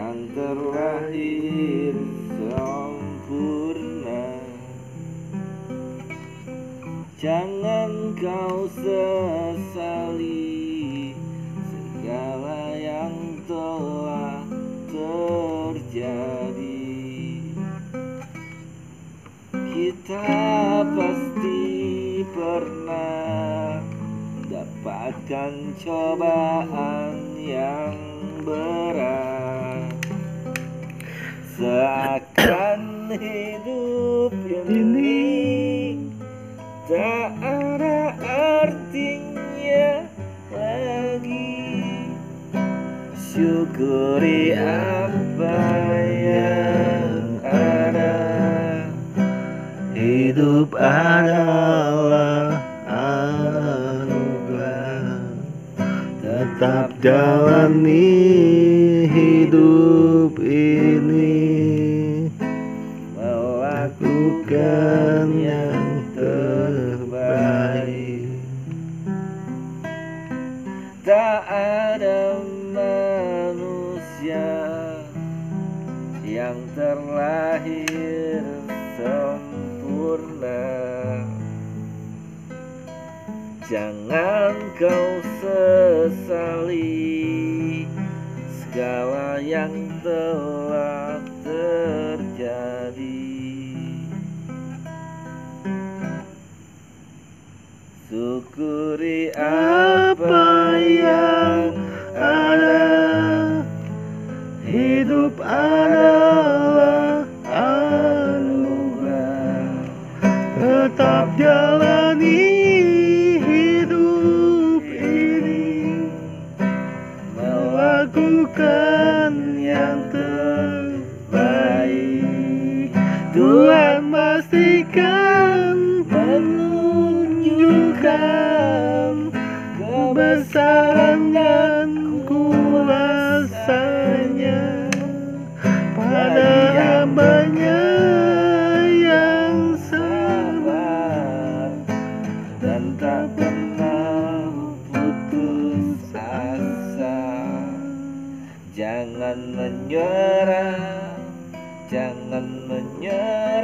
yang terlahir sempurna. Jangan kau sesali segala yang telah terjadi. Kita pasti pernah dapatkan cobaan yang berat Seakan hidup ini tak ada artinya lagi. Syukuri apa yang ada. Hidup adalah anugerah. Tetap jalani Melakukan yang terbaik. Tak ada manusia yang terlahir sempurna. Jangan kau sesali segala yang telah terjadi Syukuri apa yang ada Hidup adalah anugerah. Tetap jalani hidup ini. Melakukan yang terbaik kebesaran dan kuasanya pada hambanya yang sabar dan tak pernah putus asa. Jangan menyerah jangan menyerah